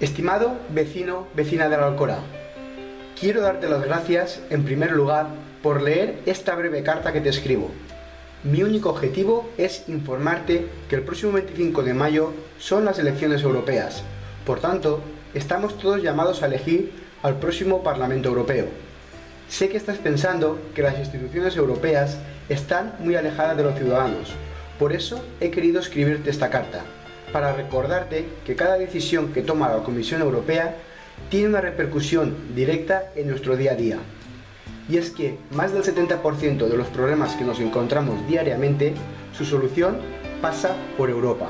Estimado vecino, vecina de la Alcora, quiero darte las gracias, en primer lugar, por leer esta breve carta que te escribo. Mi único objetivo es informarte que el próximo 25 de mayo son las elecciones europeas. Por tanto, estamos todos llamados a elegir al próximo Parlamento Europeo. Sé que estás pensando que las instituciones europeas están muy alejadas de los ciudadanos. Por eso he querido escribirte esta carta para recordarte que cada decisión que toma la Comisión Europea tiene una repercusión directa en nuestro día a día. Y es que más del 70% de los problemas que nos encontramos diariamente, su solución pasa por Europa.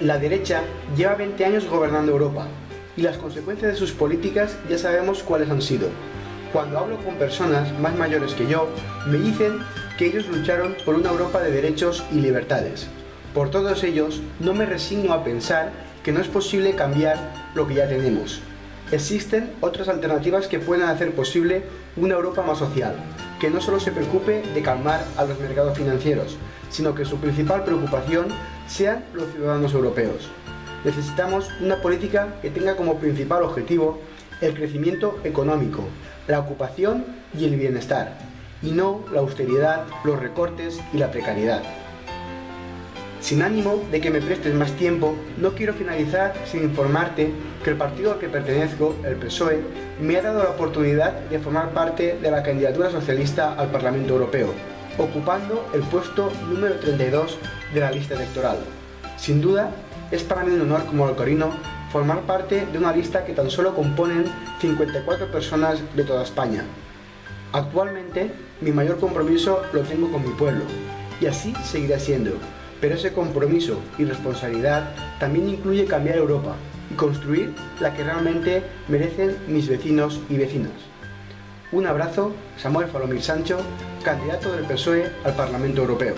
La derecha lleva 20 años gobernando Europa y las consecuencias de sus políticas ya sabemos cuáles han sido. Cuando hablo con personas más mayores que yo, me dicen que ellos lucharon por una Europa de derechos y libertades, por todos ellos, no me resigno a pensar que no es posible cambiar lo que ya tenemos. Existen otras alternativas que puedan hacer posible una Europa más social, que no solo se preocupe de calmar a los mercados financieros, sino que su principal preocupación sean los ciudadanos europeos. Necesitamos una política que tenga como principal objetivo el crecimiento económico, la ocupación y el bienestar, y no la austeridad, los recortes y la precariedad. Sin ánimo de que me prestes más tiempo, no quiero finalizar sin informarte que el partido al que pertenezco, el PSOE, me ha dado la oportunidad de formar parte de la candidatura socialista al Parlamento Europeo, ocupando el puesto número 32 de la lista electoral. Sin duda, es para mí un honor como alcorino formar parte de una lista que tan solo componen 54 personas de toda España. Actualmente, mi mayor compromiso lo tengo con mi pueblo, y así seguirá siendo pero ese compromiso y responsabilidad también incluye cambiar Europa y construir la que realmente merecen mis vecinos y vecinas. Un abrazo, Samuel Falomir Sancho, candidato del PSOE al Parlamento Europeo.